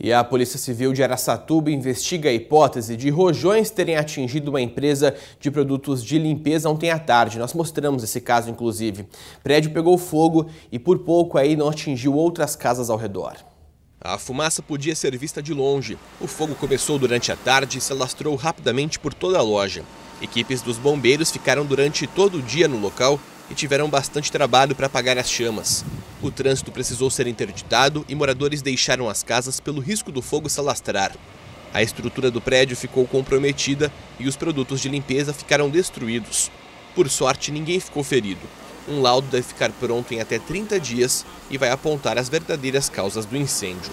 E a Polícia Civil de Araçatuba investiga a hipótese de rojões terem atingido uma empresa de produtos de limpeza ontem à tarde. Nós mostramos esse caso, inclusive. O prédio pegou fogo e por pouco aí não atingiu outras casas ao redor. A fumaça podia ser vista de longe. O fogo começou durante a tarde e se alastrou rapidamente por toda a loja. Equipes dos bombeiros ficaram durante todo o dia no local e tiveram bastante trabalho para apagar as chamas. O trânsito precisou ser interditado e moradores deixaram as casas pelo risco do fogo se alastrar. A estrutura do prédio ficou comprometida e os produtos de limpeza ficaram destruídos. Por sorte, ninguém ficou ferido. Um laudo deve ficar pronto em até 30 dias e vai apontar as verdadeiras causas do incêndio.